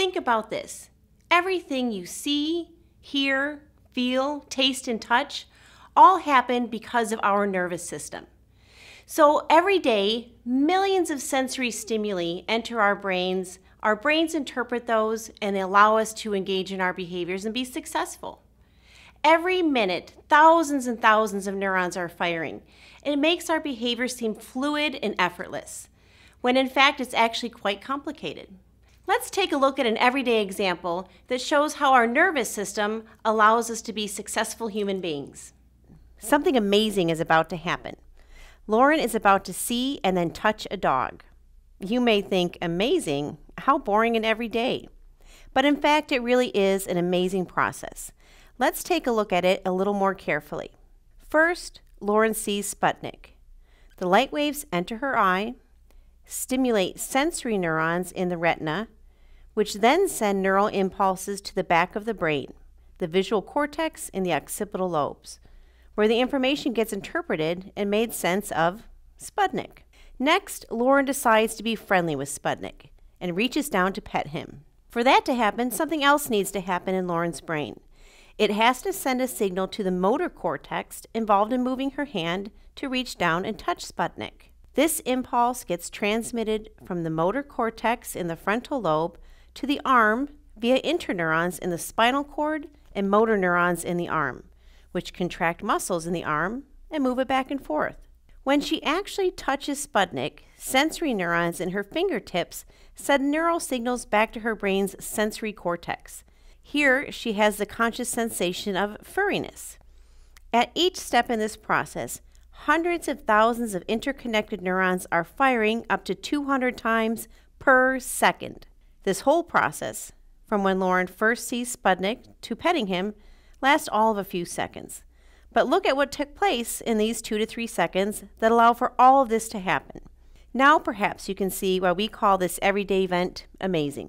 Think about this. Everything you see, hear, feel, taste, and touch all happen because of our nervous system. So every day, millions of sensory stimuli enter our brains. Our brains interpret those and allow us to engage in our behaviors and be successful. Every minute, thousands and thousands of neurons are firing. And it makes our behavior seem fluid and effortless, when in fact it's actually quite complicated. Let's take a look at an everyday example that shows how our nervous system allows us to be successful human beings. Something amazing is about to happen. Lauren is about to see and then touch a dog. You may think, amazing? How boring and everyday. But in fact, it really is an amazing process. Let's take a look at it a little more carefully. First, Lauren sees Sputnik. The light waves enter her eye, stimulate sensory neurons in the retina, which then send neural impulses to the back of the brain, the visual cortex and the occipital lobes, where the information gets interpreted and made sense of Sputnik. Next, Lauren decides to be friendly with Sputnik and reaches down to pet him. For that to happen, something else needs to happen in Lauren's brain. It has to send a signal to the motor cortex involved in moving her hand to reach down and touch Sputnik. This impulse gets transmitted from the motor cortex in the frontal lobe to the arm via interneurons in the spinal cord and motor neurons in the arm, which contract muscles in the arm and move it back and forth. When she actually touches Sputnik, sensory neurons in her fingertips send neural signals back to her brain's sensory cortex. Here, she has the conscious sensation of furriness. At each step in this process, hundreds of thousands of interconnected neurons are firing up to 200 times per second. This whole process, from when Lauren first sees Sputnik to petting him, lasts all of a few seconds. But look at what took place in these two to three seconds that allow for all of this to happen. Now perhaps you can see why we call this everyday event amazing.